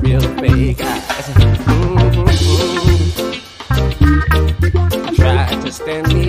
Real fake eyes. Mm-hmm. Try to stand me